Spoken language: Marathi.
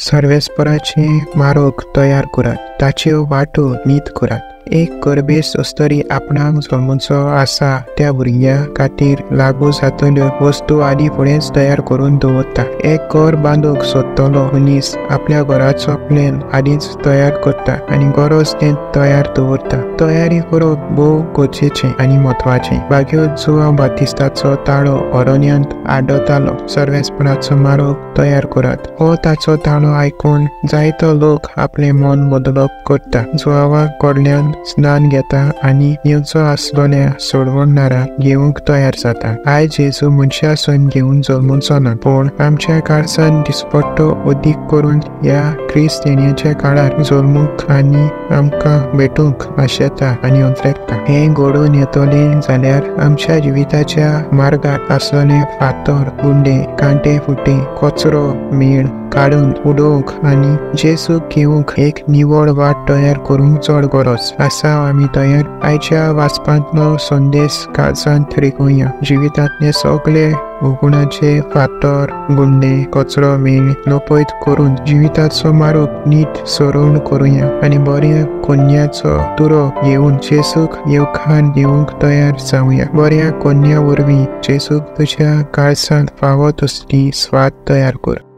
सर्वेस्पराचे मारोग तयार करात ताच्यो वाटो नीत करात एक करबेस अस्तरी आपणाक जल्मूचो आसा त्या भुरग्या खातीर लागू जातल्यो वस्तू आदी फुडेंच तयार करून दवरता एक घर बांदूंक सोदतलो मनीस आपल्या घराचो प्लॅन आदींच तयार करता आनी गरज तें तयार दवरता तयारी करप भोव गरजेचें आनी म्हत्वाचें बागयो जुवा बातिस्ताचो ताळो अरण्यांत आडतालो सर्वेस्पणाचो मारोग तयार करात हो ताचो ताळो आयकून जायतो लोक आपलें मन बदलप करता जुवावा कडल्यान स्नान घेता आनी येवचो आसलोल्या सोडवणारा घेवंक तयार जाता. आयज जेजू मनशा सण घेवन जल्मचो ना पूण आमच्या काळसान दिसपट्टो अदीक करून ह्या क्रिस्तेनियाच्या काळार जल्मूक आनी आमकां भेटूंक आशेता आनी उद्रेकता हें घडोवन येतले जाल्यार आमच्या जिविताच्या मार्गात आसलोले फातर गुंडे कांटे फुटे कचरो मेण काडून उडोवंक आनी जेजूक घेवंक एक निवळ वाट तयार करूंक चड गरज. आसा आमी तयार. आयच्या वाचपांतलो संदेश काळजांत रेखुया जिवितांतले सगळे उगुणाचे फातर गुंडे कचरो मेळ लोपयत करून जिविताचो मारूप नीट सरवण करुया. आनी बऱ्या कोन्याचो तुरो घेवन जेसूक येवखान दिवंक तयार जावया बऱ्या कोन्या वरवीं जेसूक तुज्या काळजांत फावो तसली स्वाद तयार कर.